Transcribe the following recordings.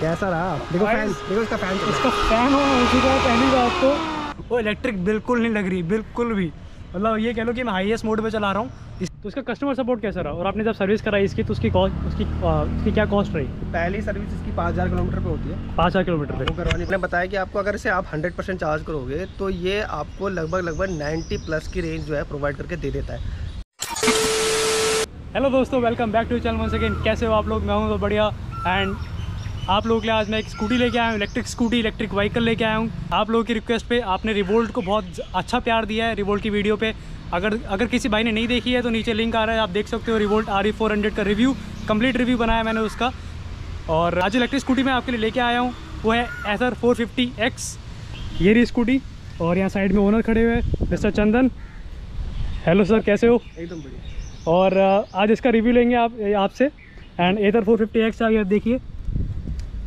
कैसा रहा? देखो फ़ैन देखो इसका फ़ैन इसका फ़ैन हो चुका है पहली बात तो। वो इलेक्ट्रिक बिल्कुल नहीं लग रही बिल्कुल भी। मतलब ये कह लो कि मैं हाईएस्ट मोड पे चला रहा हूँ। तो इसका कस्टमर सपोर्ट कैसा रहा? और आपने जब सर्विस कराई इसकी तो उसकी कॉस्ट उसकी आ, उसकी क्या कॉस्ट रही? पहली सर्विस इसकी पाँच हज़ार किलोमीटर पे होती है। पाँच हज़ार किलोमीटर पे। करवानी। मैंने बताया कि आपको अगर इसे आप हंड्रेड परसेंट चार्ज करोगे तो ये आपको लगभग लगभग नाइन्टी प्लस की रेंज जो है प्रोवाइड करके दे देता है। हेलो दोस्तों welcome back to channel one second कैसे हो आप लोग? मैं हूँ तो बढ़िया। एंड आप लोगों के लिए आज मैं एक स्कूटी लेके आया हूँ इलेक्ट्रिक स्कूटी इलेक्ट्रिक व्हीकल लेके आया हूँ। आप लोगों की रिक्वेस्ट पे आपने रिवोल्ट को बहुत अच्छा प्यार दिया है रिवोल्ट की वीडियो पे। अगर अगर किसी भाई ने नहीं देखी है तो नीचे लिंक आ रहा है आप देख सकते हो रिवोल्ट आर ई का रिव्यू कंप्लीट रिव्यू बनाया मैंने उसका। और आज इलेक्ट्रिक स्कूटी मैं आपके लिए लेके आया हूँ वो है एसर फोर फिफ्टी एक्स ये रही स्कूटी और यहाँ साइड में ओनर खड़े हुए हैं मिस्टर चंदन हेलो सर कैसे हो? एकदम बढ़िया। और आज इसका रिव्यू लेंगे आप आपसे। And Ather four fifty X आप देखिए।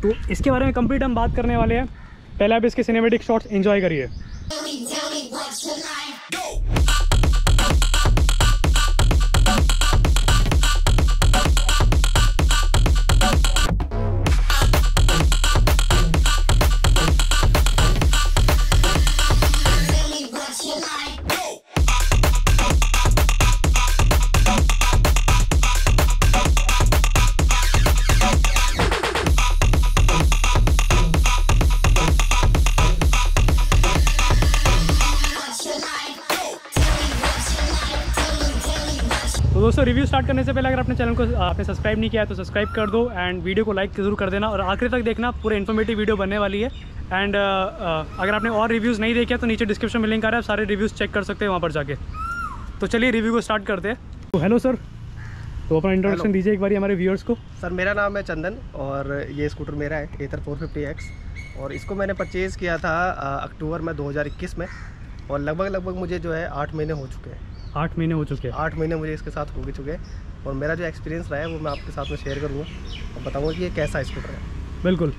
तो इसके बारे में कंप्लीट हम बात करने वाले हैं। पहले आप इसके सिनेमेटिक शॉट्स एंजॉय करिए। रिव्यू स्टार्ट करने से पहले अगर अपने चैनल को आपने सब्सक्राइब नहीं किया है तो सब्सक्राइब कर दो एंड वीडियो को लाइक ज़रूर कर देना और आखिरी तक देखना पूरे इन्फॉर्मेटिव वीडियो बनने वाली है। एंड अगर आपने और रिव्यूज़ नहीं देखे तो नीचे डिस्क्रिप्शन में लिंक आ रहा है आप सारे रिव्यूज़ चेक कर सकते हैं वहाँ पर जाके। तो चलिए रिव्यू को स्टार्ट करते हैं। तो हेलो सर तो अपना इंट्रोडक्शन दीजिए एक बार हमारे व्यूअर्स को। सर मेरा नाम है चंदन और ये स्कूटर मेरा है एथर 450X और इसको मैंने परचेज़ किया था अक्टूबर में 2021 में। और लगभग लगभग मुझे जो है आठ महीने हो चुके हैं। आठ महीने हो चुके हैं। आठ महीने मुझे इसके साथ हो चुके हैं। और मेरा जो एक्सपीरियंस रहा है वो मैं आपके साथ में शेयर करूँगा। और बताऊँगा कि ये कैसा स्कूटर है। बिल्कुल।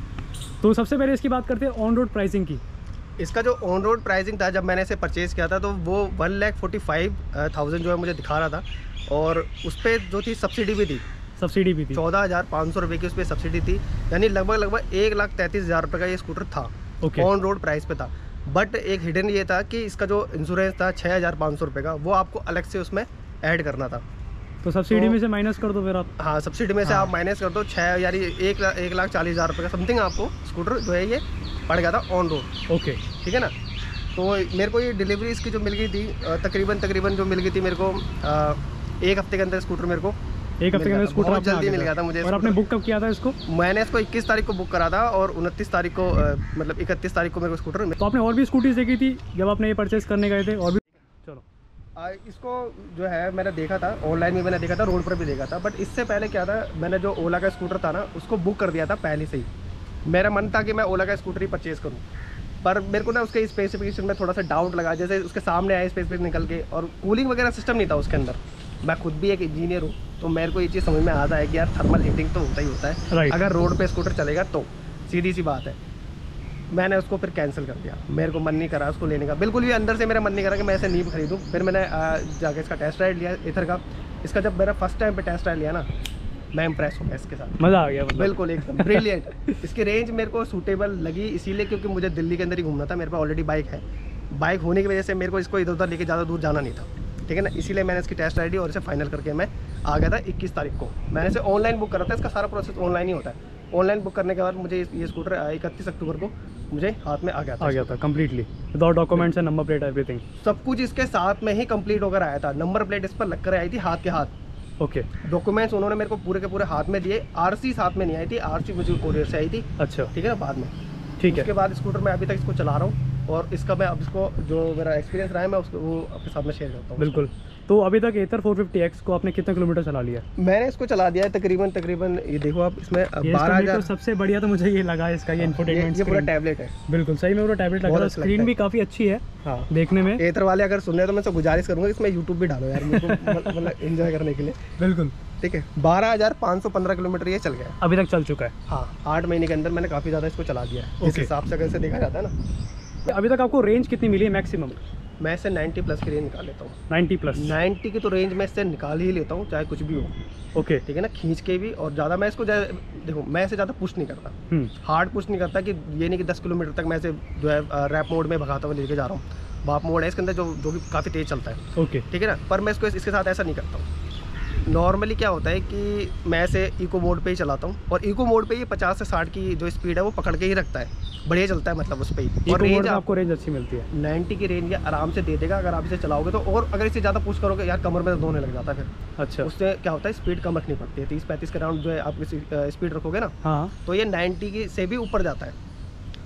तो सबसे पहले इसकी बात करते हैं ऑन रोड प्राइसिंग की। इसका जो ऑन रोड प्राइसिंग था जब मैंने इसे परचेज़ किया था तो वो one lakh forty five thousand जो है मुझे दिखा रहा था। और उस पर जो थी सब्सिडी भी थी। सब्सिडी भी थी। चौदह हज़ार पाँच सौ रुपये की उस पर सब्सिडी थी। यानी लगभग लगभग एक लाख तैंतीस हज़ार रुपये का ये स्कूटर था। ऑन रोड प्राइस पे था। बट एक हिडन ये था कि इसका जो इंश्योरेंस था छः हज़ार पाँच सौ रुपये का वो आपको अलग से उसमें ऐड करना था। तो सब्सिडी तो- में से माइनस कर दो फिर आप। हाँ सब्सिडी में से हाँ। आप माइनस कर दो छः यानी एक ला- एक लाख चालीस हज़ार रुपये का समथिंग आपको स्कूटर जो है ये पड़ गया था ऑन रोड ओके ठीक है ना? तो मेरे को ये डिलीवरी इसकी जो मिल गई थी तकरीबन तकरीबन जो मिल गई थी मेरे को एक हफ़्ते के अंदर स्कूटर मेरे को एक हफ़्ते के अंदर स्कूटर बहुत जल्दी मिल गया था मुझे और आपने बुक कब किया था इसको? मैंने इसको 21 तारीख को बुक करा था और 29 तारीख को मतलब 31 तारीख को मेरे को स्कूटर तो आपने और भी स्कूटीज देखी थी जब आपने ये परचेज करने गए थे? और भी चलो। आ, इसको जो है मैंने देखा था ऑनलाइन भी मैंने देखा था रोड पर भी देखा था बट इससे पहले क्या था मैंने जो ओला का स्कूटर था ना उसको बुक कर दिया था पहले से ही। मेरा मन था कि मैं ओला का स्कूटर ही परचेज़ करूँ। पर मेरे को ना उसके स्पेसिफिकेशन में थोड़ा सा डाउट लगा जैसे उसके सामने आए स्पेसिफिक निकल के और कूलिंग वगैरह सिस्टम नहीं था उसके अंदर। मैं खुद भी एक इंजीनियर हूँ तो मेरे को ये चीज़ समझ में आता है कि यार थर्मल हीटिंग तो होता ही होता है। Right. अगर रोड पे स्कूटर चलेगा तो सीधी सी बात है। मैंने उसको फिर कैंसिल कर दिया। मेरे को मन नहीं करा उसको लेने का। बिल्कुल भी अंदर से मेरा मन नहीं करा कि मैं ऐसे नहीं खरीदूँ। फिर मैंने जाके इसका टेस्ट राइड लिया इधर का। इसका जब मेरा फ़र्स्ट टाइम पे टेस्ट राइड लिया ना मैं इम्प्रेस हो गया इसके साथ। मज़ा आ गया मतलब। बिल्कुल एकदम ब्रिलियंट इसकी रेंज मेरे को सूटेबल लगी इसीलिए क्योंकि मुझे दिल्ली के अंदर ही घूमना था। मेरे पास ऑलरेडी बाइक है। बाइक होने की वजह से मेरे को इसको इधर उधर लेके ज़्यादा दूर जाना नहीं था। ठीक है ना? इसीलिए मैंने इसकी टेस्ट ली और इसे फाइनल करके मैं आ गया था 21 तारीख को। मैंने इसे ऑनलाइन बुक करा था इसका सारा प्रोसेस ऑनलाइन ही होता है। ऑनलाइन बुक करने के बाद मुझे ये- स्कूटर इकतीस अक्टूबर को मुझे हाथ में आ गया था। आ गया था completely without documents and number plate everything सब कुछ इसके साथ में ही कंप्लीट होकर आया था। नंबर प्लेट इस पर लग कर आई थी हाथ के हाथ। ओके डॉक्यूमेंट्स उन्होंने मेरे को पूरे के पूरे हाथ में दिए। आरसी साथ में नहीं आई थी आरसी मुझे कोरियर से आई थी। अच्छा। ठीक है ना बाद में। ठीक है। उसके बाद स्कूटर मैं अभी तक इसको चला रहा हूँ। और इसका मैं अब इसको जो मेरा एक्सपीरियंस रहा है मैं उसको वो आपके साथ में शेयर करता हूँ। बिल्कुल। तो अभी तक एथर 450X को आपने कितना किलोमीटर चला लिया? मैंने इसको चला दिया है तकरीबन तकरीबन ये देखो आप इसमें बारह हज़ार सबसे बढ़िया तो मुझे ये लगा इसका ये इंफोटेनमेंट ये पूरा टैबलेट है। बिल्कुल सही में पूरा टैबलेट लग रहा है। अच्छा स्क्रीन भी काफ़ी अच्छी है हाँ। देखने में। एथर वाले अगर सुन रहे तो मैं से गुजारिश करूँगा इसमें यूट्यूब भी डालो यार मतलब एंजॉय करने के लिए। बिल्कुल। ठीक है बारह हज़ार पाँच सौ पंद्रह किलोमीटर ये चल गया है। अभी तक चल चुका है। हाँ आठ महीने के अंदर मैंने काफ़ी ज़्यादा इसको चला दिया है। इस हिसाब से अगर इसे देखा जाता है ना। अभी तक आपको रेंज कितनी मिली है मैक्सिमम मैं इससे 90 प्लस की रेंज निकाल लेता हूँ। 90 प्लस 90 की तो रेंज मैं इससे निकाल ही लेता हूँ चाहे कुछ भी हो। ओके ठीक है ना? खींच के भी और ज़्यादा मैं इसको देखो मैं इसे ज़्यादा पुश नहीं करता। हम्म। हार्ड पुश नहीं करता कि ये नहीं कि 10 किलोमीटर तक मैं इसे जो है रैप मोड में भगाता हुआ लेके जा रहा हूँ। बाप मोड है इसके अंदर जो जो भी काफ़ी तेज़ चलता है। ओके ठीक है ना? पर मैं इसको इसके साथ ऐसा नहीं करता हूँ। नॉर्मली क्या होता है कि मैं इसे इको मोड पे ही चलाता हूँ और इको मोड पे ये 50 से 60 की जो स्पीड है वो पकड़ के ही रखता है। बढ़िया चलता है मतलब उस पर ही। और रेंज आपको रेंज अच्छी मिलती है। 90 की रेंज ये आराम से दे देगा अगर आप इसे चलाओगे तो। और अगर इसे ज़्यादा पुश करोगे यार कमर में दर्द होने लग जाता है फिर। अच्छा। उससे क्या होता है स्पीड कम रखनी पड़ती है। तीस पैंतीस के राउंड जो है आप स्पीड रखोगे ना हाँ। तो ये 90 की से भी ऊपर जाता है।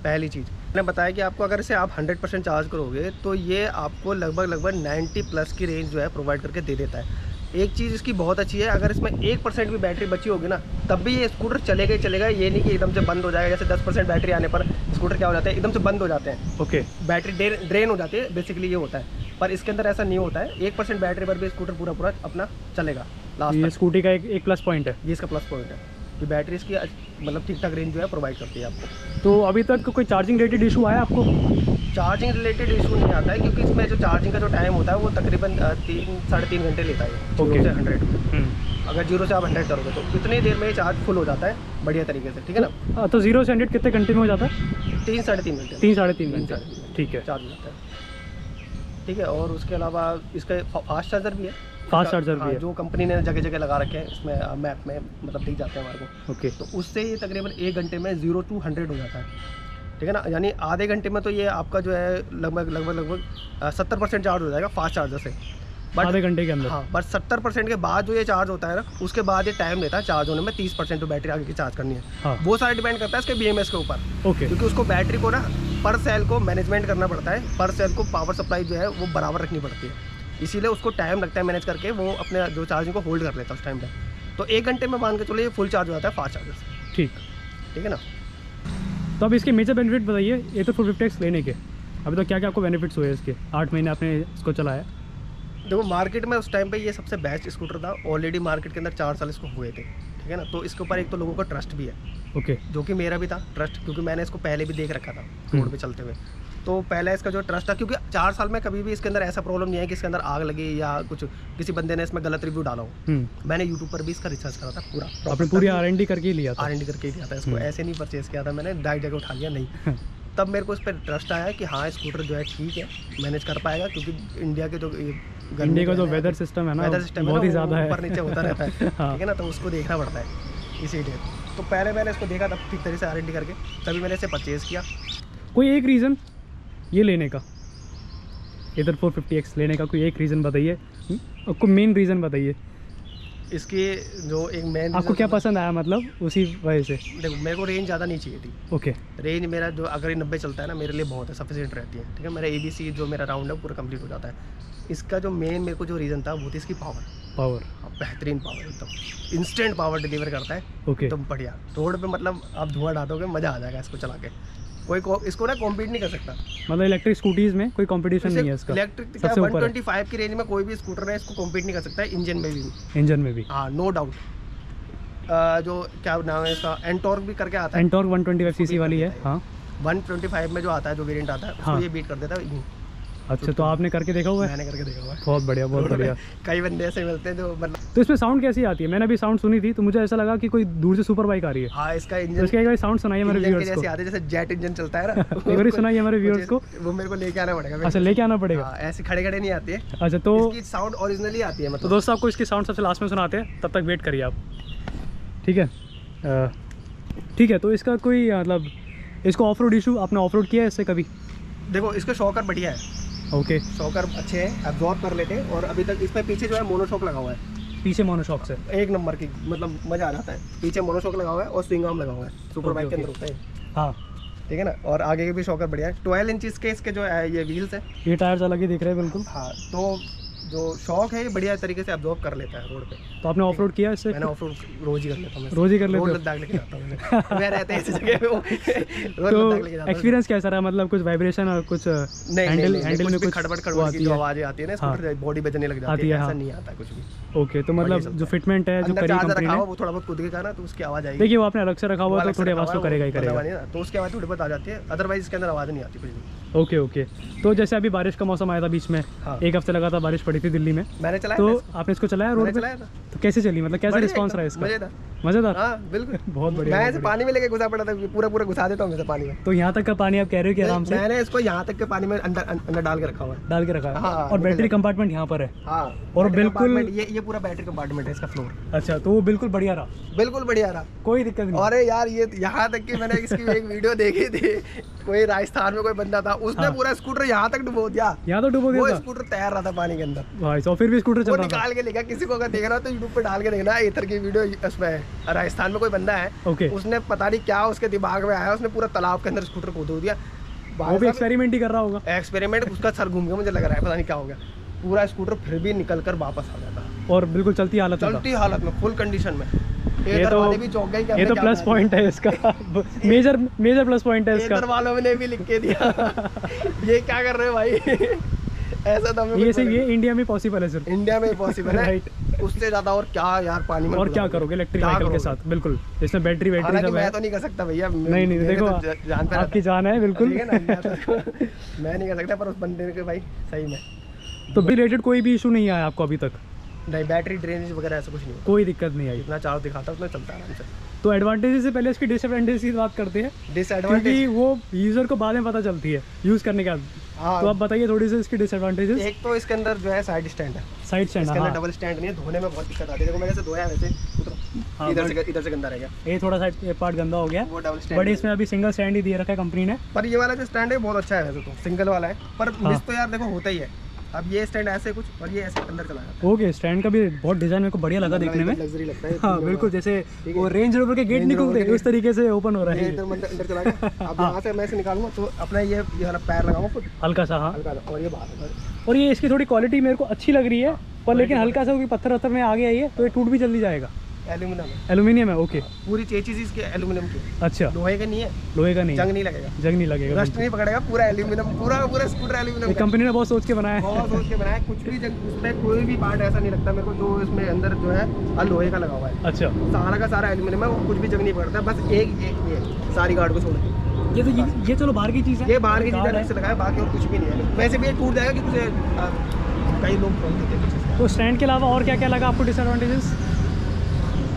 पहली चीज़। मैंने बताया कि आपको अगर इसे आप 100 परसेंट चार्ज करोगे तो ये आपको लगभग लगभग 90 प्लस की रेंज जो है प्रोवाइड करके दे देता है। एक चीज़ इसकी बहुत अच्छी है अगर इसमें एक परसेंट भी बैटरी बची होगी ना तब भी ये स्कूटर चलेगा ही चलेगा ये नहीं कि एकदम से बंद हो जाएगा जैसे 10 परसेंट बैटरी आने पर स्कूटर क्या हो जाता है एकदम से बंद हो जाते हैं। Okay. okay. Battery drain drain हो जाती है बेसिकली ये होता है। पर इसके अंदर ऐसा नहीं होता है एक परसेंट बैटरी पर भी स्कूटर पूरा पूरा अपना चलेगा लास्ट ये स्कूटी का एक एक प्लस पॉइंट है। ये इसका प्लस पॉइंट है कि बैटरी इसकी मतलब ठीक ठाक रेंज जो है प्रोवाइड करती है आपको। तो अभी तक कोई चार्जिंग रिलेटेड इशू आया आपको? चार्जिंग रिलेटेड इशू नहीं आता है क्योंकि इसमें जो चार्जिंग का जो टाइम होता है वो तकरीबन तीन साढ़े तीन घंटे लेता है Okay. से हंड्रेड हम्म। अगर ज़ीरो से आप हंड्रेड करोगे तो इतनी देर में चार्ज फुल हो जाता है बढ़िया तरीके से ठीक है ना? हाँ, तो ज़ीरो से हंड्रेड कितने घंटे में हो जाता है? तीन साढ़े तीन घंटे। तीन साढ़े तीन घंटे। ठीक है। चार्ज हो जाता है। ठीक है और उसके अलावा इसका फास्ट चार्जर भी है। फास्ट चार्जर भी हाँ, है। जो कंपनी ने जगह जगह लगा रखे हैं इसमें मैप में मतलब दिख जाते हैं हमारे को। ओके तो उससे ये तकरीबन एक घंटे में ज़ीरो टू हंड्रेड हो जाता है। ठीक है ना? यानी आधे घंटे में तो ये आपका जो है लगभग लगभग लगभग सत्तर परसेंट चार्ज हो जाएगा फास्ट चार्जर से। बट आधे घंटे के अंदर। हाँ बट सत्तर परसेंट के बाद जो ये चार्ज होता है ना उसके बाद ये टाइम लेता है चार्ज होने में तीस परसेंट तो बैटरी आगे की चार्ज करनी है। हाँ। वो सारा डिपेंड करता है इसके बी के ऊपर। ओके। क्योंकि उसको बैटरी को ना पर सेल को मैनेजमेंट करना पड़ता है। पर सेल को पावर सप्लाई जो है वो बराबर रखनी पड़ती है। इसीलिए उसको टाइम लगता है मैनेज करके वो अपने जो चार्जिंग को होल्ड कर लेता है उस टाइम पे। तो एक घंटे में मान के चलो ये फुल चार्ज हो जाता है फास्ट चार्जर से। ठीक। ठीक है ना? तो अब इसके मेजर बेनिफिट बताइए ये तो फोर फिफ्टी लेने के। अभी तो क्या क्या आपको बेनिफिट्स हुए इसके? आठ महीने आपने इसको चलाया। देखो मार्केट में उस टाइम पे ये सबसे बेस्ट स्कूटर था। ऑलरेडी मार्केट के अंदर चार साल इसको हुए थे ठीक है ना? तो इसके ऊपर एक तो लोगों का ट्रस्ट भी है ओके okay. जो कि मेरा भी था ट्रस्ट क्योंकि मैंने इसको पहले भी देख रखा था रोड पे चलते हुए। तो पहले इसका जो ट्रस्ट था क्योंकि चार साल में कभी भी इसके अंदर ऐसा प्रॉब्लम नहीं है कि इसके अंदर आग लगी या कुछ किसी बंदे ने इसमें गलत रिव्यू डाला हो। हम्म। मैंने यूट्यूब पर भी इसका रिसर्च करा था पूरा आपने पूरी आर करके लिया था। आर करके लिया था इसको हम्म। ऐसे नहीं परचेज किया था मैंने डायरेक्ट जगह उठा लिया नहीं। तब मेरे को इस पर ट्रस्ट आया कि हाँ स्कूटर जो है ठीक है मैनेज कर पाएगा क्योंकि इंडिया के जो इंडिया का जो वेदर सिस्टम है ना वेदर सिस्टम बहुत ही ज़्यादा है। ऊपर नीचे होता रहता है हाँ। ठीक है ना तो उसको देखना पड़ता है इसीलिए। तो पहले मैंने इसको देखा था ठीक तरीके से आर करके तभी मैंने इसे परचेज किया। कोई एक रीज़न ये लेने का। इधर फोर फिफ्टी एक्स लेने का कोई एक रीज़न बताइए? आपको मेन रीज़न बताइए। इसकी जो एक मेन आपको क्या पसंद आया मतलब उसी वजह से? देखो मेरे को रेंज ज़्यादा नहीं चाहिए थी। ओके रेंज मेरा जो अगर ये नब्बे चलता है ना मेरे लिए बहुत है सफिशिएंट रहती है ठीक है? मेरा ए जो मेरा राउंड है पूरा कंप्लीट हो जाता है। इसका जो मेन मेरे को जो रीज़न था वो थी इसकी पावर पावर बेहतरीन पावर एकदम। इंस्टेंट पावर डिलीवर करता है। Okay okay. एकदम बढ़िया। रोड पे मतलब आप धुआँ डालोगे मज़ा आ जाएगा इसको चला के। कोई को, इसको ना कॉम्पीट नहीं कर सकता। मतलब इलेक्ट्रिक स्कूटीज़ में कोई कंपटीशन नहीं है इसका। इलेक्ट्रिक ऊपर है। 125 की रेंज में कोई भी स्कूटर है इसको कॉम्पीट नहीं कर सकता है इंजन में भी। इंजन में भी। हाँ नो डाउट जो क्या नाम है इसका एंटॉर्क भी करके आता है। एंटॉर्क 125 सीसी वाली है हाँ। 125 में जो आता है जो वेरिएंट आता है उसको हाँ। ये बीट कर देता है। अच्छा तो आपने करके देखा हुआ है? मैंने करके देखा हुआ है। बहुत बढ़िया बहुत बढ़िया। कई बंदे ऐसे मिलते हैं जो मतलब तो इसमें साउंड कैसी आती है? मैंने अभी साउंड सुनी थी तो मुझे ऐसा लगा कि कोई दूर से सुपर बाइक आ रही है। हाँ इसका तो इंजन इसके एक साउंड सुनाइए हमारे व्यूअर्स को जैसे आते जैसे जेट इंजन चलता है ना। एक बार सुनाइए हमारे व्यूअर्स को। वो मेरे को लेके आना पड़ेगा अच्छा लेके आना पड़ेगा। हाँ, ऐसे खड़े खड़े नहीं आती है। अच्छा तो साउंड ओरिजिनली आती है तो मतलब दोस्तों आपको इसकी साउंड सबसे लास्ट में सुनाते हैं तब तक वेट करिए आप। ठीक है? ठीक है तो इसका कोई मतलब इसको ऑफ़ रोड इशू आपने ऑफ़ रोड किया है इससे कभी? देखो इसका शॉकर बढ़िया है। ओके शॉकर अच्छे हैं एब्जॉर्ब कर लेते हैं और अभी तक इसमें पीछे जो है मोनोशॉक लगा हुआ है। पीछे मोनोशॉक से? एक नंबर की मतलब मज़ा आ जाता है। पीछे मोनोशॉक लगा हुआ है और स्विंग आर्म लगा हुआ है सुपर बाइक के अंदर होता है। हाँ। ठीक है ना? और आगे के भी शॉकर बढ़िया है। ट्वेल्व इंचज के इसके जो है ये व्हील्स है। ये टायर्स अलग ही दिख रहे हैं बिल्कुल। हाँ तो जो शौक है ये बढ़िया तरीके से एब्जॉर्ब कर लेता है रोड पे। तो आपने ऑफ़ रोड किया इससे? मैंने ऑफ़ रोड रोज ही कर लेता हूँ रोज ही कर लेते हो? लद्दाख लेके जाता हूँ मैं। रहते हैं ऐसी जगह पे तो हूँ। एक्सपीरियंस कैसा रहा मतलब कुछ वाइब्रेशन और कुछ नहीं, हैंडल हैंडल में कुछ खड़बड़ खड़बड़ आती की जो है? आवाज़ें आती है ना हाँ। स्कूटर बॉडी बजने लग जाती है, है ऐसा हाँ। नहीं आता कुछ भी। ओके तो मतलब जो फिटमेंट है जो करी कंपनी रखा हुआ वो थोड़ा बहुत कूदेगा ना तो उसकी आवाज़ आएगी। देखिए वो आपने अलग से रखा हुआ है तो अलग से थोड़ी आवाज़ तो करेगा ही करेगा। तो उसकी आवाज़ थोड़ी बहुत आ जाती है अदरवाइज़ इसके अंदर आवाज़ नहीं आती कुछ भी। Okay okay. तो जैसे अभी बारिश का मौसम आया था बीच में हाँ। एक हफ़्ते लगातार बारिश पड़ी थी दिल्ली में। मैंने चलाया तो आपने इसको चलाया रोड पे? चलाया था। तो कैसे चली? मतलब कैसा रिस्पॉन्स रहा इसका? मज़ेदार। हाँ बिल्कुल। बहुत बढ़िया मैं ऐसे पानी में लेके घुसा पड़ा था पूरा पूरा घुसा देता हूँ मैं पानी में। तो यहाँ तक का पानी आप कह रहे हो कि आराम से? मैंने इसको यहाँ तक के पानी में अंदर अंदर डाल के रखा हुआ है। डाल के रखा है? हाँ, और बैटरी कंपार्टमेंट यहाँ पर है? हाँ और बिल्कुल- ये ये पूरा बैटरी कंपार्टमेंट है इसका फ्लोर अच्छा तो वो बिल्कुल बढ़िया रहा। बिल्कुल बढ़िया रहा। कोई दिक्कत नहीं। अरे यार ये यहाँ तक की मैंने इसकी एक वीडियो देखी थी। कोई राजस्थान में कोई बंदा था उसने हाँ। पूरा स्कूटर यहाँ तक डुबो दिया। यहाँ तो डूबो वो स्कूटर तैर रहा था पानी के अंदर। भाई सौ फिर भी स्कूटर चल रहा था। निकाल के लेगा किसी को अगर देखना हो तो यूट्यूब पे डाल के देखना इधर की वीडियो उसमें राजस्थान में कोई बंदा है ओके। उसने पता नहीं क्या उसके दिमाग में आया उसने पूरा तालाब के अंदर स्कूटर को धो दिया। वो भी एक्सपेरिमेंट ही कर रहा होगा। एक्सपेरिमेंट उसका सर घूम गया मुझे लग रहा है पता नहीं क्या हो गया। पूरा स्कूटर फिर भी निकल कर वापस आ गया और बिल्कुल चलती हालत चलती हालत में फुल कंडीशन में। ये तो वाले भी चौंक गए ये तो प्लस पॉइंट है इसका। मेजर मेजर प्लस पॉइंट है इसका। वालों ने भी लिख के दिया। ये क्या कर रहे हो भाई? ऐसा तो ये कुछ से ये इंडिया में पॉसिबल है सिर्फ़। इंडिया में पॉसिबल है। Right. उससे ज़्यादा और क्या यार पानी में और क्या करोगे इलेक्ट्रिक व्हीकल के साथ? बिल्कुल। इसमें बैटरी बैटरी सब मैं तो नहीं कर सकता भैया नहीं नहीं देखो जान पे आपकी जान है बिल्कुल। ना मैं तो- नहीं कर सकता पर उस बंदे के भाई सही में। तो रिलेटेड कोई भी इशू नहीं आया आपको अभी तक? नहीं बैटरी ड्रेनेज वगैरह ऐसा कुछ नहीं कोई दिक्कत नहीं आई। जितना चार्ज दिखाता उतना चलता है आराम से। तो एडवांटेज से पहले इसकी डिसएडवांटेज की बात करते हैं। डिसएडवांटेज वो यूज़र को बाद में पता चलती है यूज़ करने के बाद। हाँ। तो आप बताइए थोड़ी सी इसकी डिसएडवांटेजेस एक तो इसके अंदर जो है साइड स्टैंड है। साइड स्टैंड इसके अंदर हाँ। डबल स्टैंड नहीं है धोने में बहुत दिक्कत आती है। देखो मैंने जैसे धोया वैसे। हाँ, इधर से इधर से गंदा रह गया। ये थोड़ा सा ये पार्ट गंदा हो गया। वो डबल स्टैंड बट इसमें अभी सिंगल स्टैंड ही दिए रखा है कंपनी ने। पर ये वाला जो स्टैंड है बहुत अच्छा है वैसे तो। सिंगल वाला है। पर हाँ। मिस तो यार देखो होता ही है। अब ये स्टैंड ऐसे कुछ और ये ऐसे अंदर चला जाता ओके स्टैंड का भी बहुत डिज़ाइन मेरे को बढ़िया लगा देखने में। लग्जरी लगता है हाँ बिल्कुल जैसे वो रेंज रोवर के गेट Range Rover निकलते हैं उस तरीके से ओपन हो रहा है। अंदर अंदर चला गया। अब यहाँ से मैं इसे निकालूँगा तो अपना ये ये वाला पैर लगाऊँगा हल्का सा हाँ। हल्का सा, और ये बाहर और ये इसकी थोड़ी क्वालिटी मेरे को अच्छी लग रही है पर लेकिन हल्का सा क्योंकि पत्थर वत्थर में आ गया ये तो ये टूट भी जल्दी जाएगा। एल्यूमिनियम है। एल्यूमिनियम है ओके पूरी चीज़ इसके एल्यूमिनियम की। अच्छा। लोहे का नहीं है। लोहे का नहीं जंग नहीं लगेगा। जंग नहीं लगेगा रस्ट नहीं पकड़ेगा पूरा एल्यूमिनियम पूरा पूरा स्कूटर एल्यूमिनियम कंपनी ने बहुत सोच के बनाया है। बहुत सोच के बनाया है, कुछ भी जंग उसमें कोई भी पार्ट ऐसा नहीं लगता मेरे को जो इसमें अंदर जो है लोहे का लगा हुआ है। अच्छा। सारा का सारा एल्यूमिनियम है कुछ भी जंग नहीं पकड़ता बस एक ये ये सारी गार्ड को छोड़। के ये तो ये, ये चलो बाहर की चीज़ है। ये बाहर की चीज़ अलग से लगा बाकी और कुछ भी नहीं है। वैसे भी ये टूट जाएगा क्योंकि उसे, आ, कई लोग बोल देते हैं। तो स्टैंड के अलावा और क्या क्या लगा आपको डिसएडवांटेजेस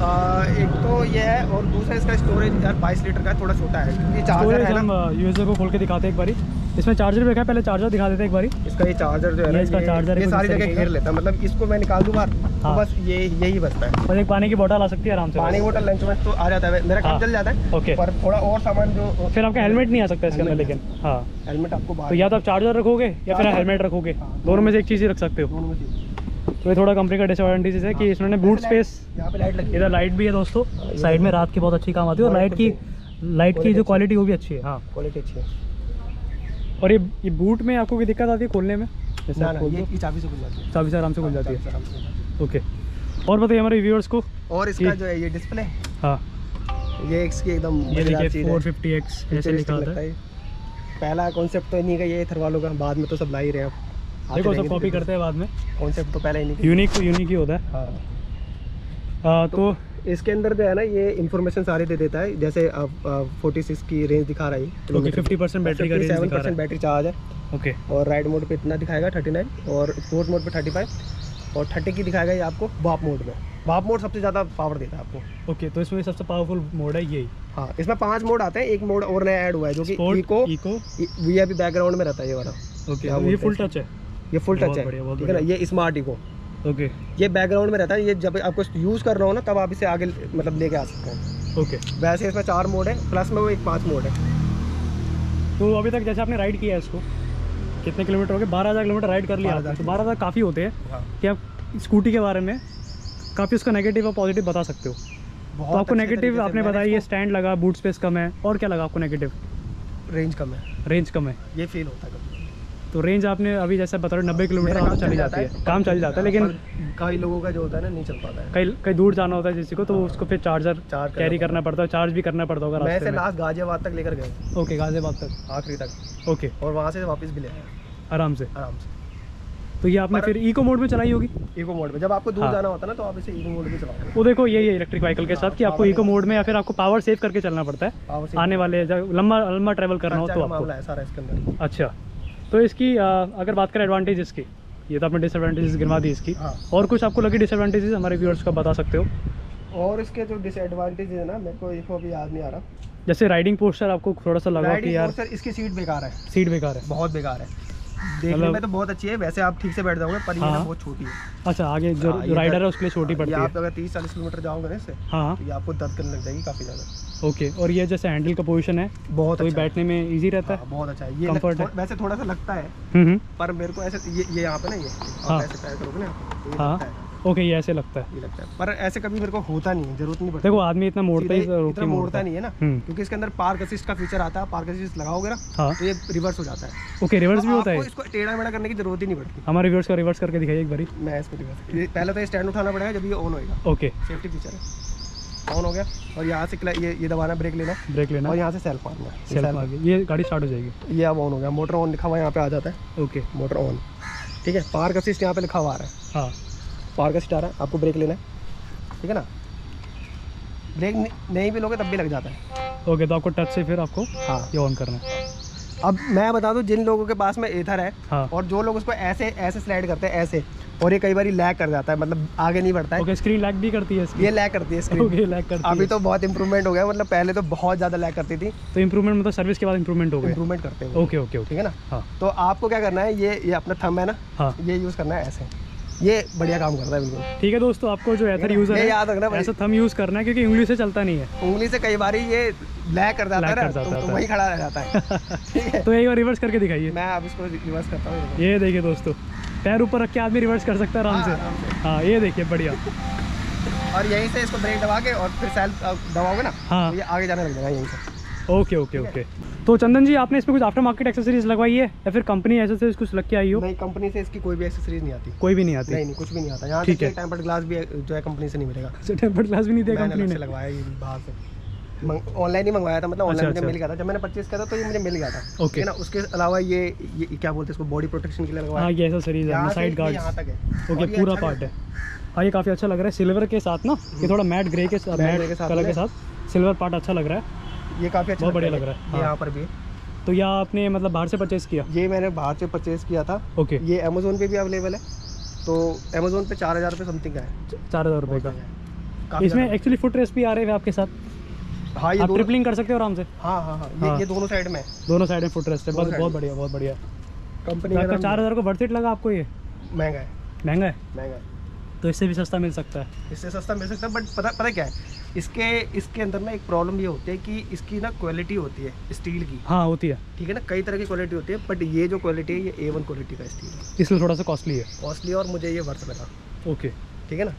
आ, एक तो ये है और दूसरा इसका स्टोरेज यार बाईस लीटर का है, थोड़ा छोटा है। क्योंकि चार्जर है हम ना यूज़र को खोल के दिखाते हैं एक बारी। इसमें चार्जर भी रखा है पहले चार्जर दिखा देते हैं एक बारी। इसका ये चार्जर जो है ना इसका ये, charger ये सारी जगह घेर लेता है मतलब इसको मैं निकाल दूँ बाहर हाँ। तो बस ये यही बचता है। और एक पानी की बोतल आ सकती है आराम से। पानी बोतल लंच में तो आ जाता है। मेरा काम हाँ। चल जाता है ओके पर थोड़ा और सामान जो फिर आपका हेलमेट नहीं आ सकता इसके अंदर लेकिन हाँ। हेलमेट आपको तो या तो आप चार्जर रखोगे या फिर हेलमेट रखोगे। हाँ। दोनों में से एक चीज़ ही रख सकते हो। दोनों में तो ये थोड़ा कंपनी का डिसएडवांटेज है कि इसमें बूट स्पेस इधर लाइट भी है दोस्तों। साइड में रात की बहुत अच्छी काम आती है और लाइट की लाइट की जो क्वालिटी वो भी अच्छी है हाँ। क्वालिटी अच्छी है। और ये ये बूट में आपको कोई दिक्कत आती है खोलने में? जैसे चाबी से खुल जाती है। चाबी से आराम से खुल जाती है। ओके और बताइए हमारे व्यूअर्स को और इसका जो है ये डिस्प्ले हाँ। ये एकदम देखिए चीज़ है। फोर फिफ्टी एक्स ऐसे लिखा होता है। पहला कॉन्सेप्ट तो इन्हीं का ये थर वालों का। बाद में तो सब ला ही रहे हैं देखो सब कॉपी करते हैं बाद में। कॉन्सेप्ट तो पहले इन्हीं का यूनिक यूनिक ही होता है। हाँ। आ, तो इसके अंदर जो है ना ये इन्फॉर्मेशन सारी दे देता है। जैसे अब फोर्टी सिक्स की रेंज दिखा रहा है। ओके फिफ्टी परसेंट बैटरी का रहा है। बैटरी चार्ज है। ओके। और राइड मोड पे इतना दिखाएगा थर्टी नाइन और स्पोर्ट मोड पे थर्टी फाइव और थर्टी की दिखाएगा ये आपको वाप मोड में। वाप मोड सबसे ज़्यादा पावर देता है आपको। ओके तो इसमें सबसे पावरफुल मोड है यही। हाँ इसमें पाँच मोड आते हैं। एक मोड और नया ऐड हुआ है जो कि इको इको वी अभी बैकग्राउंड में रहता है ये वाला। ओके तो ये फुल टच है। ये फुल टच है ठीक है ना? ये स्मार्ट इको ओके ये बैकग्राउंड में रहता है ये जब आपको यूज़ कर रहा हो ना तब आप इसे आगे मतलब लेके आ सकते हैं। ओके वैसे इसमें चार मोड है प्लस में वो एक पाँच मोड है। तो अभी तक जैसे आपने राइड किया है इसको कितने किलोमीटर हो गए? बारह हज़ार किलोमीटर राइड कर लिया 12,000 आपने। तो बारह हज़ार काफ़ी होते हैं। हाँ। कि आप स्कूटी के बारे में काफ़ी उसका नेगेटिव और पॉजिटिव बता सकते हो। तो आपको नेगेटिव आपने बताया ये स्टैंड लगा बूट स्पेस कम है और क्या लगा आपको नेगेटिव रेंज कम है। रेंज कम है। ये फील होता है तो रेंज आपने अभी जैसे बता रहे नब्बे किलोमीटर काम चली जाती है। काम चल जाता है लेकिन कई लोगों का जो होता है ना नहीं चल पाता है। कहीं कहीं दूर जाना होता है किसी को तो उसको फिर चार्जर चार्ज कैरी करना पड़ता है चार्ज भी करना पड़ता होगा मैं रास्ते में। लास्ट गाजियाबाद तक लेकर गया ओके गाजियाबाद तक। आखिरी तक। ओके और वहाँ से वापस भी ले आराम से। आराम से। तो ये आपने फिर इको मोड में चलाई होगी? इको मोड में। जब आपको दूर हाँ। जाना होता है ना तो आप इसे इको मोड में चलाओगे वो देखो यही है इलेक्ट्रिक व्हीकल के साथ कि आपको इको मोड में या फिर आपको पावर सेव करके चलना पड़ता है। आने वाले जब लंबा लंबा ट्रैवल करना हो तो आपको। अच्छा। तो इसकी आ, अगर बात करें एडवांटेज इसकी ये तो आपने डिसएडवांटेजेस गिनवा दी इसकी। हाँ। और कुछ आपको लगी डिसएडवांटेजेस हमारे व्यूअर्स को बता सकते हो? और इसके जो डिसएडवांटेज है ना मेरे को इसको अभी याद नहीं आ रहा। जैसे राइडिंग पोस्टर आपको थोड़ा सा लगा कि यार सर इसकी सीट बेकार है। सीट बेकार है। बहुत बेकार है। देखने मतलब- में तो बहुत अच्छी है वैसे आप ठीक से बैठ जाओगे पर ये हाँ। ना बहुत छोटी है। अच्छा आगे जो हाँ, राइडर है उसके लिए छोटी पड़ती पड़ती आप अगर तीस चालीस किलोमीटर जाओगे ना इससे हाँ। तो ये आपको दर्द करने लग जाएगी काफ़ी ज़्यादा। ओके और ये जैसे हैंडल का पोजीशन है बहुत तो अच्छा बैठने में इजी रहता है? हाँ, बहुत अच्छा है। ये है। वैसे थोड़ा सा लगता है हम्म हम्म, पर मेरे को ऐसे ये यहाँ पे ना ये हाँ। ऐसे पैर करोगे ना हाँ। है। ओके ये ऐसे लगता है। ये लगता है। पर ऐसे कभी मेरे को होता नहीं है ज़रूरत नहीं पड़ती। देखो आदमी इतना मोड़ता ही इतना मोड़ता नहीं है ना हम्म। क्योंकि इसके अंदर पार्क असिस्ट का फीचर आता है पार्क असिस्ट लगाओगे ना हाँ। तो ये रिवर्स हो जाता है। ओके रिवर्स भी होता है। इसको टेढ़ा मेढ़ा करने की ज़रूरत ही नहीं पड़ती। हमारे व्यूअर्स का रिवर्स करके दिखाइए एक बारी। मैं इसको रिवर्स पहले तो ये स्टैंड उठाना पड़ेगा जब ये ऑन होगा ओके। सेफ्टी फीचर है। ऑन हो गया। और यहाँ से ये ये दबाना ब्रेक लेना। ब्रेक लेना। और यहाँ से सेल्फ मारना है। सेल्फ self- आगे ये गाड़ी स्टार्ट हो जाएगी। ये अब ऑन हो गया। मोटर ऑन लिखा हुआ यहाँ पे आ जाता है। ओके। मोटर ऑन ठीक है? पार्क असिस्ट यहाँ पे लिखा हुआ आ रहा है। हाँ। पार्क असिस्ट आ रहा है आपको ब्रेक लेना है। ठीक है ना? ब्रेक नहीं- भी लोगे तब भी लग जाता है। ओके तो आपको टच से फिर आपको हाँ। ये ऑन करना है। अब मैं बता दूँ जिन लोगों के पास में एथर है हाँ। और जो लोग उसको ऐसे ऐसे स्लाइड करते हैं ऐसे और ये कई बार लैग कर जाता है मतलब आगे नहीं बढ़ता है। ओके स्क्रीन लैग भी करती है ये लैग करती है स्क्रीन ओके लैग करती अभी है। तो बहुत इंप्रूवमेंट हो गया मतलब पहले तो बहुत ज़्यादा लैग करती थी। तो इंप्रूवमेंट मतलब सर्विस के बाद इंप्रूवमेंट हो गया। इंप्रूवमेंट करते हैं ओके ओके ओके ठीक है ना? हाँ। तो आपको क्या करना है ये ये अपना थम है ना? हाँ। ये यूज़ करना है ऐसे। ये बढ़िया काम करता है बिल्कुल। ठीक है दोस्तों आपको जो एथर यूज़र है याद रखना ऐसा थम यूज़ करना है क्योंकि उंगली से चलता नहीं है। उंगली से कई बार ये लैग कर जाता है ना तो, तो वही खड़ा रह जाता है। ठीक है। तो एक बार रिवर्स करके दिखाइए। मैं अब इसको रिवर्स करता हूँ। ये देखिए दोस्तों पैर ऊपर रख के आदमी रिवर्स कर सकता है आराम हाँ, से। हाँ ये देखिए बढ़िया। और यहीं से इसको ब्रेक दबा के और फिर सेल्फ दबाओगे ना हाँ। तो ये आगे जाने लग जाएगा यहीं से। ओके ओके ओके तो चंदन जी आपने इसमें कुछ आफ्टर मार्केट एक्सेसरीज लगवाई है? या फिर कंपनी एसेसरीज कुछ लग के आई हो? नहीं कंपनी से इसकी कोई भी एक्सेसरीज नहीं आती। कोई भी नहीं आती? नहीं नहीं कुछ भी नहीं आता। यहाँ ठीक है। टेम्पर्ड ग्लास भी जो है कंपनी से नहीं मिलेगा। टेम्पर्ड ग्लास भी नहीं दिया कंपनी ने? लगवाया बाहर से। ऑनलाइन ही मंगवाया था मतलब ऑनलाइन अच्छा, मुझे मिल गया था। जब मैंने परचेज किया था तो ये मुझे मिल गया था। है ना? उसके अलावा ये ये क्या बोलते हैं इसको बॉडी प्रोटेक्शन के लिए लगवाया। हाँ ये एसेसरीज है साइड ये गार्ड्स यहाँ तक है। ओके पूरा अच्छा पार्ट है। हाँ। ये काफ़ी अच्छा लग रहा है सिल्वर के साथ ना? ये थोड़ा मैट ग्रे के साथ मैट के साथ कलर के साथ। सिल्वर पार्ट अच्छा लग रहा है। ये काफ़ी अच्छा बहुत बढ़िया लग रहा है, हाँ। यहाँ पर भी। तो यह आपने मतलब बाहर से परचेज किया? ये मैंने बाहर से परचेज किया था। ओके ये अमेजोन पे भी अवेलेबल है। तो अमेजोन पे चार हज़ार रुपये समथिंग का है। चार हज़ार रुपये का। इसमें एक्चुअली फुट रेस भी आ रहे हैं आपके साथ? हाँ ये ट्रिपलिंग कर सकते हो आराम से? हाँ हाँ हाँ। ये हाँ। दोनों साइड में दोनों साइड में फुट रेस्ट है। बहुत बढ़िया बहुत बढ़िया। कंपनी का चार हज़ार को वर्थ लगा आपको ये? महँगा है। महँगा है? महँगा है। तो इससे भी सस्ता मिल सकता है। इससे सस्ता मिल सकता है बट पता पता क्या है? इसके इसके अंदर ना एक प्रॉब्लम ये होती है कि इसकी ना क्वालिटी होती है स्टील की। हाँ होती है। ठीक है ना? कई तरह की क्वालिटी होती है बट ये जो क्वालिटी है ये ए वन क्वालिटी का स्टील है। इसलिए थोड़ा सा कॉस्टली है। कॉस्टली और मुझे ये वर्थ लगा। ओके ठीक है ना?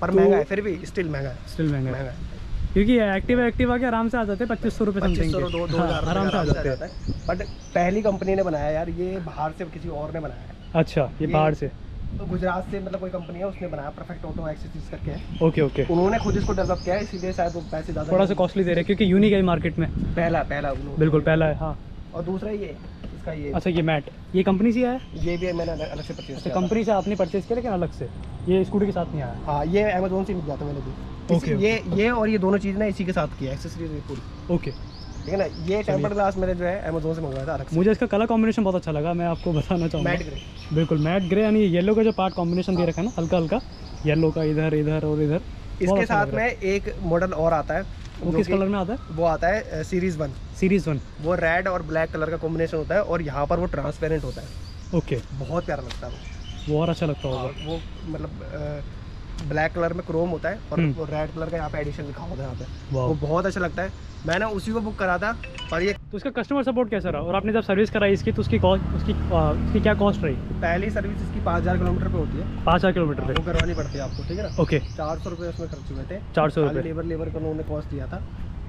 पर तो- महँगा है फिर भी स्टील महँगा है। स्टिल महँगा महँगा है। क्योंकि एक्टिव एक्टिव आके आराम से आ जाते हैं पच्चीस सौ रुपये हाँ, हज़ार आराम से आ जाते हैं। बट पहली कंपनी ने बनाया यार ये बाहर से किसी और ने बनाया है। अच्छा ये बाहर से। तो गुजरात से मतलब कोई कंपनी है उसने बनाया परफेक्ट ऑटो एक्सेसरीज करके। ओके ओके उन्होंने खुद इसको डेवलप किया है इसीलिए शायद वो पैसे ज़्यादा थोड़ा सा कॉस्टली दे रहे हैं क्योंकि यूनिक है मार्केट में। पहला पहला उन्होंने। बिल्कुल पहला है हाँ। और दूसरा ये इसका ये। अच्छा ये मैट ये कंपनी से आया? है ये भी मैंने अलग अलग से परचेज अच्छा किया कंपनी से आपने परचेज किया लेकिन अलग से? ये स्कूटी के साथ नहीं आया? हाँ ये अमेजोन से मिल जाता मैंने भी। ओके, ये ये और ये दोनों चीज़ ना इसी के साथ किया एक्सेसरीज पूरी। ओके ठीक है ना? ये टेम्पर्ड ग्लास मैंने जो है अमेजोन से मंगवाया था मुझे इसका कलर कॉम्बिनेशन बहुत अच्छा लगा मैं आपको बताना चाहूँगा। मैट ग्रे बिल्कुल मैट ग्रे यानी येलो का जो पार्ट कॉम्बिनेशन दे रखा है ना हल्का हल्का येलो का इधर इधर और इधर इसके अच्छा साथ में एक मॉडल और आता है है। वो किस कलर में आता है? वो आता है सीरीज़ वन सीरीज़ वन वो रेड और ब्लैक कलर का कॉम्बिनेशन होता है और यहाँ पर वो ट्रांसपेरेंट होता है। ओके बहुत प्यारा लगता है वो। वो और अच्छा लगता होगा। वो मतलब ब्लैक कलर में क्रोम होता है और हम्म। वो रेड कलर का यहाँ पे एडिशन लिखा होता है यहाँ पे। वो बहुत अच्छा लगता है। मैंने उसी को बुक करा था पर ये तो इसका कस्टमर सपोर्ट कैसा रहा? और आपने जब सर्विस कराई इसकी तो उसकी कॉस्ट उसकी आ, उसकी क्या कॉस्ट रही? पहली सर्विस इसकी पाँच हज़ार किलोमीटर पे होती है। पाँच हज़ार किलोमीटर पे? वो करवानी पड़ती है आपको ठीक है ना? ओके चार सौ रुपये उसमें खर्च हुए थे। चार सौ रुपये। लेबर लेबर का उन्होंने कॉस्ट दिया था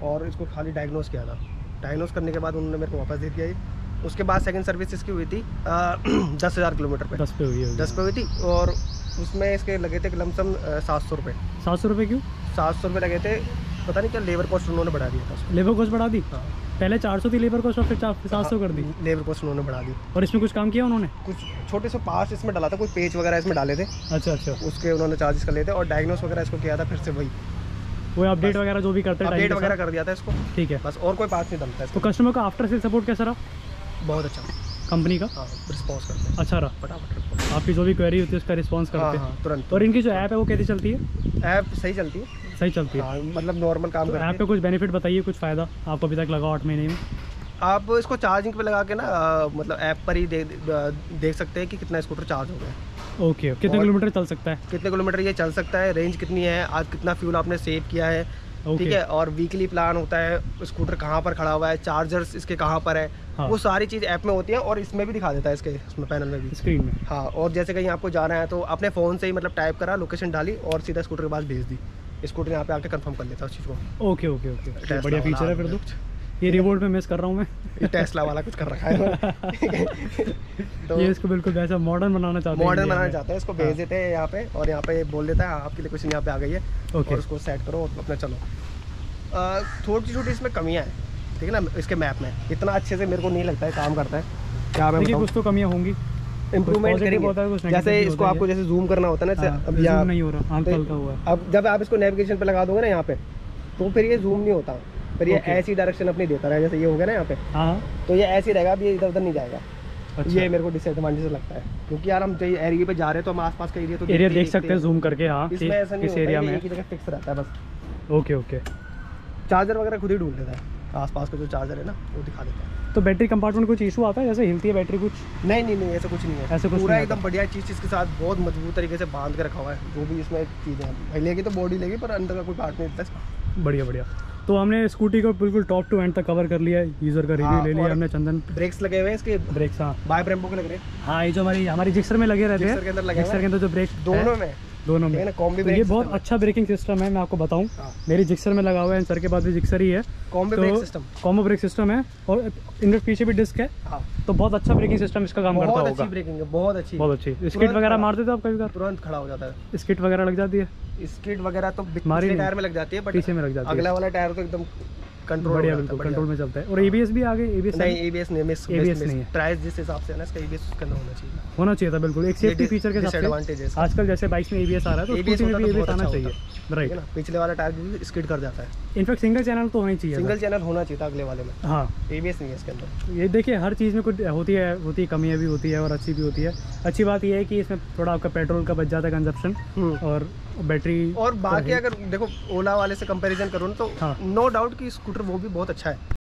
और इसको खाली डायग्नोज किया था। डायग्नोज करने के बाद उन्होंने मेरे को वापस दे दिया उसके बाद सेकंड सर्विस इसकी हुई थी दस हज़ार किलोमीटर पे। दस पे हुई है दस पे हुई थी और उसमें इसके लगे थे लमसम सात सौ रुपये सात सौ रुपये क्यों? सात सौ रुपये लगे थे पता नहीं क्या लेबर कॉस्ट उन्होंने बढ़ा दिया था लेबर कॉस्ट बढ़ा दी? हाँ। पहले 400 थी लेबर कॉस्ट और फिर सात सौ कर दी। लेबर कॉस्ट उन्होंने बढ़ा दी। और इसमें कुछ काम किया उन्होंने? कुछ छोटे से पार्ट्स इसमें डाला था कुछ पेज वगैरह इसमें डाले थे। अच्छा अच्छा। उसके उन्होंने चार्जेस कर लिए थे और डायग्नोस वगैरह इसको किया था फिर से वही। वो अपडेट वगैरह जो भी करते हैं अपडेट वगैरह कर दिया था इसको। ठीक है। बस और कोई पार्ट नहीं डलता है तो कस्टमर का आफ्टर सेल सपोर्ट कैसा रहा? बहुत अच्छा। कंपनी का? हाँ रिस्पॉन्स करते हैं। अच्छा रहा। फटाफट आपकी जो भी क्वेरी होती है उसका रिस्पॉन्स हाँ करते हैं। हाँ तुरंत। और इनकी जो ऐप है वो कैसी चलती है? ऐप सही चलती है। सही चलती है। हाँ मतलब नॉर्मल काम तो ऐप है। पे कुछ बेनिफिट बताइए कुछ फ़ायदा। आपको अभी तक लगा आठ महीने में। आप इसको चार्जिंग पे लगा के ना मतलब ऐप पर ही देख देख सकते हैं कि कितना स्कूटर चार्ज हो गया ओके कितने किलोमीटर चल सकता है? कितने किलोमीटर ये चल सकता है? रेंज कितनी है? आज कितना फ्यूल आपने सेव किया है? ठीक है? और वीकली प्लान होता है स्कूटर कहाँ पर खड़ा हुआ है? चार्जर्स इसके कहाँ पर है? हाँ। वो सारी चीज़ ऐप में होती है और इसमें भी दिखा देता है इसके इसमें पैनल में भी। स्क्रीन में। हाँ और जैसे कहीं आपको जाना है तो अपने फ़ोन से ही मतलब टाइप करा लोकेशन डाली और सीधा स्कूटर के पास भेज दी। स्कूटर यहाँ पे आके कंफर्म कर लेता है उस चीज़ को। Okay okay okay. बढ़िया फीचर है फिर तो। ये रिवोल्ट में मिस कर रहा हूँ मैं। टेस्ला वाला कुछ कर रखा है। तो ये इसको बिल्कुल वैसा मॉडर्न बनाना चाहते हैं मॉडर्न बनाना। चाहते हैं इसको हाँ। भेज देते हैं यहाँ पे और यहाँ पे बोल देता है आपकी लोकेशन यहाँ पे आ गई है। ओके। और उसको सेट करो अपने चलो। थोड़ी छोटी इसमें कमियाँ हैं। ठीक है ना इसके मैप में। इतना अच्छे से मेरे को नहीं लगता है काम करता है। क्या मैं कुछ तो कमियाँ होंगी। इम्प्रूवमेंट करेंगे। जैसे इसको आपको जैसे जूम करना होता है ना अब यहाँ नहीं हो रहा तो- है। अब जब आप इसको नेविगेशन पे लगा दोगे ना यहाँ पे तो फिर ये जूम नहीं होता। फिर ये ऐसी डायरेक्शन अपनी देता रहेगा जैसे ये हो गया ना यहाँ पे। हाँ। तो ये ऐसे ही रहेगा अब ये इधर उधर नहीं जाएगा। अच्छा। ये मेरे को डिसएडवांटेज लगता है। क्योंकि यार हम जो एरिया पे जा रहे हैं तो हम आसपास का एरिया तो एरिया देख सकते हैं जूम करके हाँ इसमें ऐसा नहीं एरिया में एक ही। जगह फिक्स रहता है बस। ओके ओके चार्जर वगैरह खुद ही ढूंढ लेता है। आसपास का जो चार्जर है ना वो दिखा देता है। तो बैटरी कंपार्टमेंट कुछ इशू आता है? जैसे हिलती है बैटरी कुछ? नहीं नहीं नहीं ऐसा कुछ नहीं है। ऐसा कुछ पूरा एकदम बढ़िया चीज़ इसके साथ बहुत मज़बूत तरीके से बाँध के रखा हुआ है। जो भी इसमें चीज़ें हैं लेगी तो बॉडी लेगी पर अंदर का कोई पार्ट नहीं देता बढ़िया बढ़िया। तो हमने स्कूटी को बिल्कुल टॉप टू एंड तक कवर कर लिया है। यूज़र का रिव्यू हाँ, ले लिया हमने चंदन। ब्रेक्स लगे हुए हैं इसके? ब्रेक्स हाँ। बाय ब्रेम्बो के लग रहे हैं। हाँ ये जो हमारी हमारी जिक्सर में लगे रहते हैं। जिक्सर के अंदर लगे जिक्सर के अंदर जो ब्रेक दोनों में? दोनों में। कॉम्बी तो ये बहुत अच्छा ब्रेकिंग सिस्टम है मैं आपको बताऊँ। हाँ। मेरी जिक्सर में लगा हुआ है सर के पास भी जिक्सर ही है। Combi brake system combo brake system है और इनके पीछे भी डिस्क है। हाँ। तो बहुत अच्छा ब्रेकिंग सिस्टम इसका काम करता होगा। अच्छी ब्रेकिंग है बहुत अच्छी। बहुत अच्छी। स्किट वगैरह मार देते आप कभी तुरंत खड़ा हो जाता है। स्किट वगैरह लग जाती है। स्किट वगैरह तो टायर में लग जाती है बट पीछे में लग जाती है। अगला वाला टायर तो एकदम कंट्रोल बढ़िया बिल्कुल कंट्रोल में चलता है। और एबीएस भी आगे एबीएस नहीं एबीएस नहीं मिस ABS नहीं है। प्राइस जिस हिसाब से है ना इसका एबीएस उसके अंदर होना चाहिए। होना चाहिए था बिल्कुल। एक सेफ्टी फीचर के है आजकल जैसे बाइक्स में एबीएस आ रहा है तो स्कूटी में भी तो एबीएस आना अच्छा चाहिए। राइट ना? पिछले वाला टायर भी स्किड कर जाता है। इनफैक्ट सिंगल चैनल तो होना ही चाहिए सिंगल चैनल होना चाहिए था अगले वाले में। हाँ। एबीएस नहीं है इसके अंदर। ये देखिए हर चीज़ में कुछ होती है होती है कमियाँ भी होती है और अच्छी भी होती है। अच्छी बात ये है कि इसमें थोड़ा आपका पेट्रोल का बच जाता है कंजप्शन और बैटरी और बाकी अगर देखो ओला वाले से कंपैरिजन करो ना तो हाँ। नो डाउट कि स्कूटर वो भी बहुत अच्छा है